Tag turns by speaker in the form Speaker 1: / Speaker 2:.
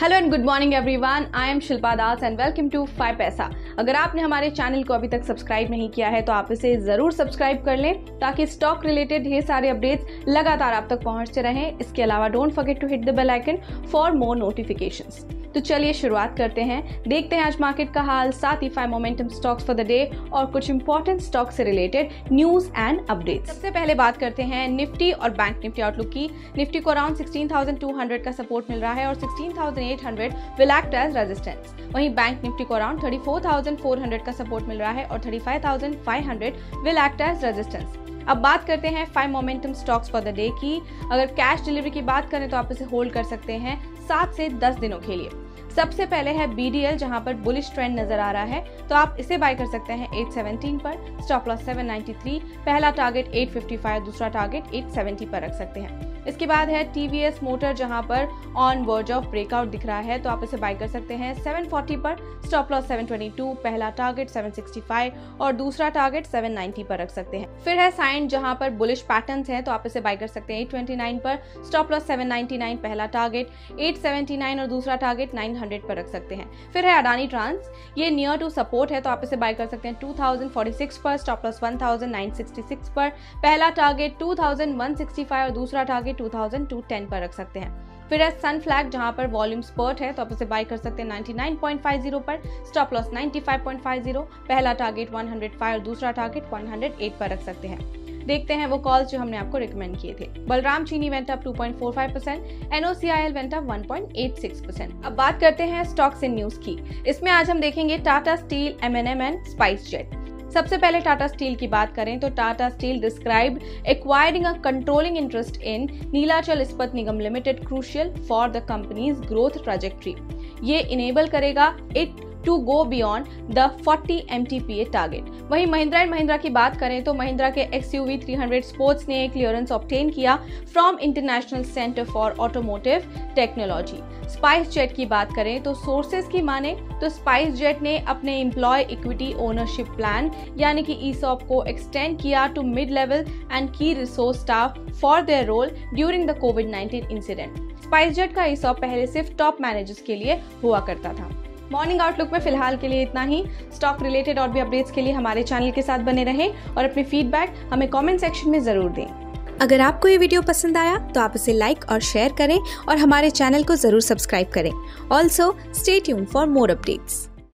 Speaker 1: Hello and good morning everyone I am Shilpa Das and welcome to five paisa अगर आपने हमारे channel को अभी तक सब्सक्राइब नहीं किया है तो आप इसे ज़रूर सब्सक्राइब कर लें ताकि स्टॉक रिलेटेड ये सारे अपडेट्स लगातार आप तक पहुँचते रहें। इसके अलावा don't forget to hit the bell icon for more notifications तो चलिए शुरुआत करते हैं। देखते हैं आज मार्केट का हाल साथ ही five momentum stocks for the day और कुछ इंपॉर्टेंट स्टॉक से रिलेटेड न्यूज़ एंड अपडेट सबसे पहले बात करते हैं निफ्टी और बैंक निफ्टी आउटलुक की। निफ्टी को अराउंड 16,200 का सपोर्ट मिल रहा है और 16,800 विल एक्ट एज रेजिस्टेंस वहीं बैंक निफ्टी को अराउंड 34,400 का सपोर्ट मिल रहा है और 35,500 विल एक्ट एज रेजिस्टेंस अब बात करते हैं five momentum stocks for the day की। अगर कैश डिलीवरी की बात करें तो आप इसे होल्ड कर सकते हैं सात से दस दिनों के लिए। सबसे पहले है बी डी एल जहाँ पर बुलिश ट्रेंड नज़र आ रहा है। तो आप इसे बाय कर सकते हैं 817 पर स्टॉप लॉस 793 पहला टारगेट 855 दूसरा टारगेट 870 पर रख सकते हैं। इसके बाद है टीवीएस मोटर जहाँ पर ऑन वर्ज ऑफ़ ब्रेकआउट दिख रहा है तो आप इसे बाय कर सकते हैं 740 पर स्टॉप लॉस 722 पहला टारगेट 765 और दूसरा टारगेट 790 पर रख सकते हैं। फिर है साइन जहाँ पर बुलिश पैटर्न्स हैं तो आप इसे बाय कर सकते हैं 829 पर स्टॉप लॉस 799 पहला टारगेट 879 और दूसरा टारगेट 900 पर रख सकते हैं। फिर है अडानी ट्रांस ये नियर टू सपोर्ट है तो आप इसे बाय कर सकते हैं 2046 पर स्टॉप लॉस 1966 पर, पहला टारगेट 2165 और दूसरा target two thousand two ten पर रख सकते हैं। फिर है सन फ्लैग जहाँ पर वॉल्यूम स्पर्ट है तो आप उसे बाय कर सकते हैं 99.50 पर स्टॉप लॉस 95.50 पहला टारगेट 105 और दूसरा टारगेट 108 पर रख सकते हैं। देखते हैं वो कॉल्स जो हमने आपको रिकमेंड किए थे। Balram Chini went up 2.45 percent NOCIL went up 1.86 percent अब बात करते हैं स्टॉक्स इन न्यूज़ की। इसमें आज हम देखेंगे Tata steel M and SpiceJet सबसे पहले टाटा स्टील की बात करें तो Tata steel describe acquiring a controlling interest in Nilachal Ispat Nigam limited crucial for the company's growth trajectory ये इनेबल करेगा it to go beyond the 40 M target वहीं Mahindra and Mahindra की बात करें तो महिंद्रा के एक्स यू स्पोर्ट्स ने क्लियरेंस ऑप्टेन किया from international centre for automotive technology SpiceJet की बात करें तो सोर्सेज की माने तो स्पाइस जेट ने अपने एम्प्लॉय इक्विटी ओनरशिप प्लान यानी कि ईसॉप को एक्सटेंड किया to mid level and key resource staff for their role during the COVID 19 incident SpiceJet का ईसॉप पहले सिर्फ़ टॉप मैनेजर्स के लिए हुआ करता था। मॉर्निंग आउटलुक में फ़िलहाल के लिए इतना ही। स्टॉक रिलेटेड और भी अपडेट्स के लिए हमारे चैनल के साथ बने रहें और अपने फीडबैक हमें कमेंट सेक्शन में ज़रूर दें।
Speaker 2: अगर आपको ये वीडियो पसंद आया तो आप इसे लाइक और शेयर करें और हमारे चैनल को ज़रूर सब्सक्राइब करें। Also state for more updates